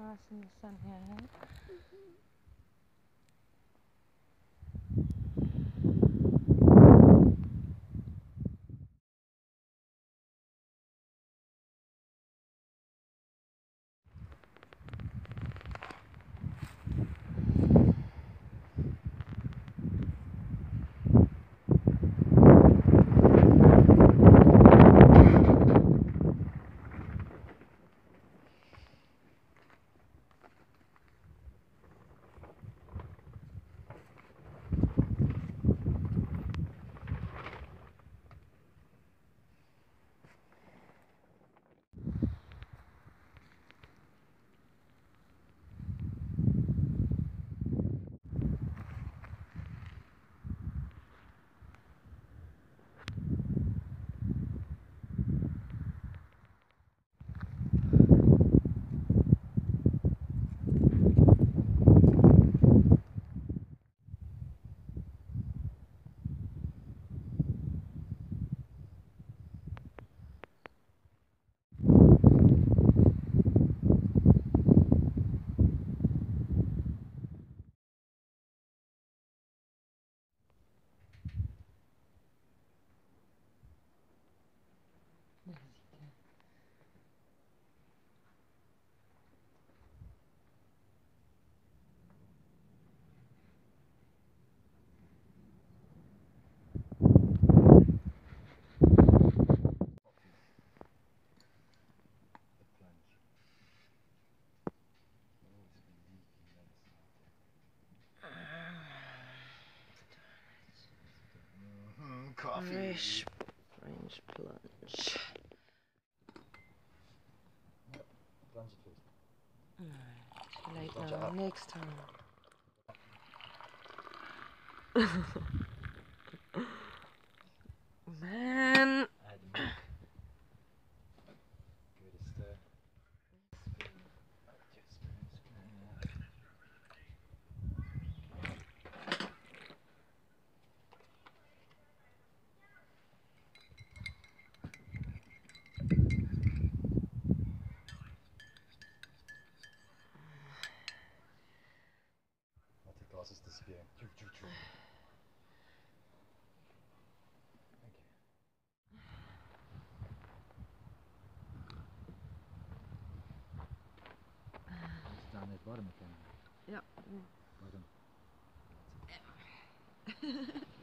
Nice in the sun here. eh plunge. Oh, it's been leaking that's Coffee. French plunge. Plunge it. Too late now. Next time. Laat die glasses disappear. Choo, choo, choo. Thank you. It's down at the bottom again. Yep. Bottom.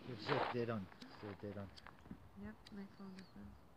You've set dead on. Set dead on. Yep, makes all difference.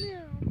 no.